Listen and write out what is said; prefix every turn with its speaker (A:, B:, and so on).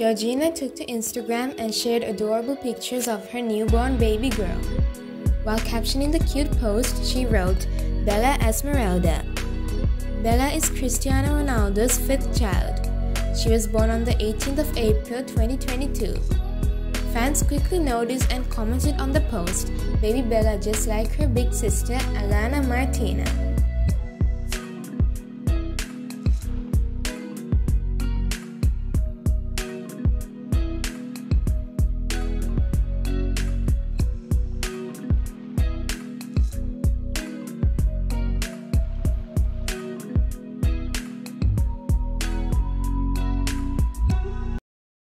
A: Georgina took to Instagram and shared adorable pictures of her newborn baby girl. While captioning the cute post, she wrote, Bella Esmeralda. Bella is Cristiano Ronaldo's fifth child. She was born on the 18th of April 2022. Fans quickly noticed and commented on the post, Baby Bella just like her big sister Alana Martina.